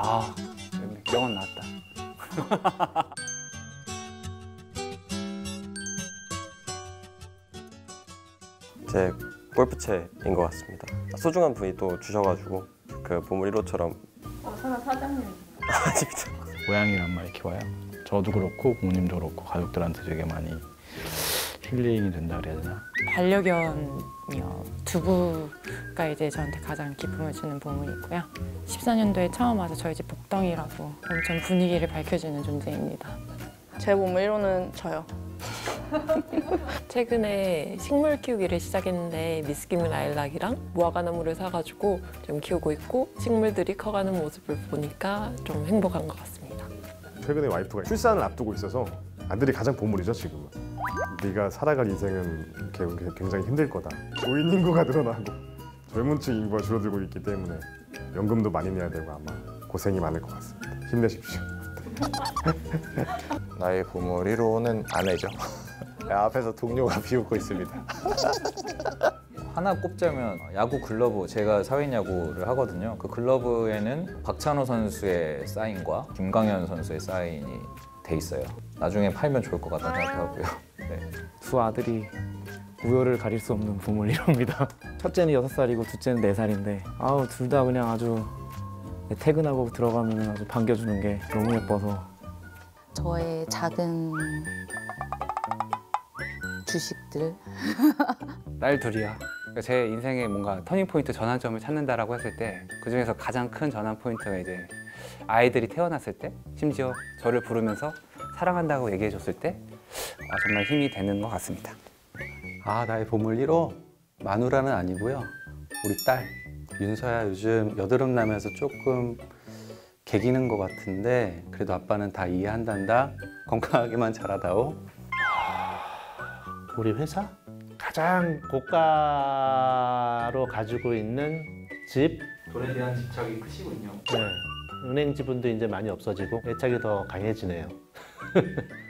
아 명언 나왔다. 제 골프채인 것 같습니다. 소중한 분이 또 주셔가지고 그 보물 1호처럼 어, 설마 사장님 아닙니다. 고양이를 한 마리 키워요. 저도 그렇고 부모님도 그렇고 가족들한테 되게 많이 힐링이 된다 그래야 되나? 반려견이요. 두부가 이제 저한테 가장 기쁨을 주는 보물이고요. 14년도에 처음 와서 저희 집 복덩이라고 엄청 분위기를 밝혀주는 존재입니다. 제 보물 1호는 저요. 최근에 식물 키우기를 시작했는데 미스김 라일락이랑 무화과나무를 사가지고 좀 키우고 있고 식물들이 커가는 모습을 보니까 좀 행복한 것 같습니다. 최근에 와이프가 출산을 앞두고 있어서 아들이 가장 보물이죠 지금은. 네가 살아갈 인생은 굉장히 힘들 거다. 노인 인구가 늘어나고 젊은 층 인구가 줄어들고 있기 때문에 연금도 많이 내야 되고 아마 고생이 많을 것 같습니다. 힘내십시오. 나의 보물 1호는 아내죠. 앞에서 동료가 비웃고 있습니다. 하나 꼽자면 야구 글러브 제가 사회인 야구를 하거든요. 그 글러브에는 박찬호 선수의 사인과 김광현 선수의 사인이 돼 있어요. 나중에 팔면 좋을 것 같다는 생각하고요. 네. 두 아들이 우열을 가릴 수 없는 보물 1호입니다. 첫째는 6살이고 둘째는 4살인데 아우 둘 다 그냥 아주 퇴근하고 들어가면 아주 반겨주는 게 너무 예뻐서 저의 작은 주식들 딸 둘이야. 그러니까 제 인생에 뭔가 turning point 전환점을 찾는다라고 했을 때 그 중에서 가장 큰 전환 포인트가 이제 아이들이 태어났을 때 심지어 저를 부르면서 사랑한다고 얘기해 줬을 때 아, 정말 힘이 되는 것 같습니다. 아 나의 보물 1호 마누라는 아니고요 우리 딸 윤서야 요즘 여드름 나면서 조금 개기는 것 같은데 그래도 아빠는 다 이해한단다 건강하게만 자라다오 우리 회사 가장 고가로 가지고 있는 집, 돈에 대한 집착이 크시군요. 네. 은행 지분도 이제 많이 없어지고 애착이 더 강해지네요.